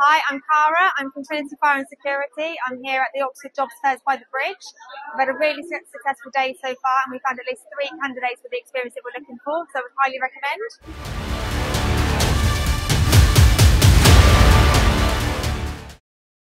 Hi, I'm Cara. I'm from Trinity Fire and Security. I'm here at the Oxford Jobs Fair by the Bridge. We've had a really successful day so far and we found at least three candidates with the experience that we're looking for, so I would highly recommend.